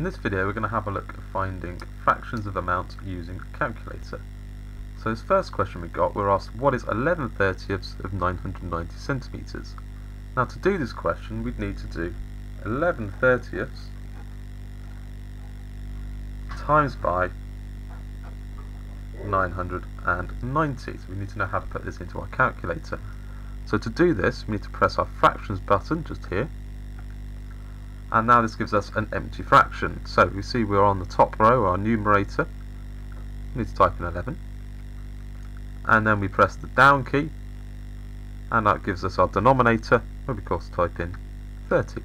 In this video we're going to have a look at finding fractions of amounts using a calculator. So this first question we got, we're asked what is 11 thirtieths of 990 centimetres? Now to do this question we'd need to do 11 thirtieths times by 990. So we need to know how to put this into our calculator. So to do this we need to press our fractions button just here and now this gives us an empty fraction. So we see we're on the top row, our numerator. We need to type in 11. And then we press the down key, and that gives us our denominator, we of course type in 30.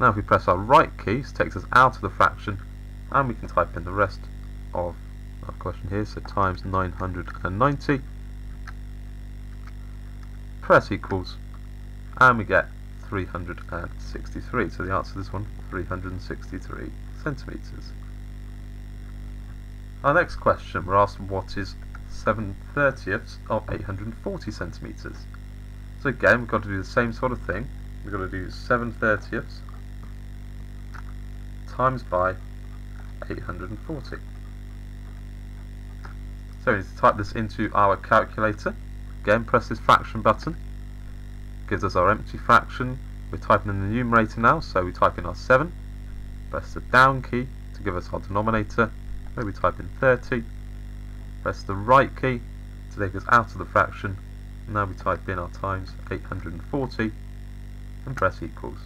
Now if we press our right key, takes us out of the fraction, and we can type in the rest of our question here, so times 990, press equals, and we get 363. So the answer to this one, 363 centimetres. Our next question, we're asked what is 7 thirtieths of 840 centimetres. So again, we've got to do the same sort of thing. We've got to do 7 thirtieths times by 840. So we need to type this into our calculator. Again, press this fraction button gives us our empty fraction. We're typing in the numerator now, so we type in our 7, press the down key to give us our denominator, we type in 30, press the right key to take us out of the fraction, now we type in our times 840, and press equals,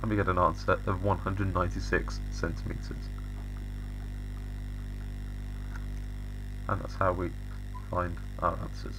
and we get an answer of 196 centimetres. And that's how we find our answers.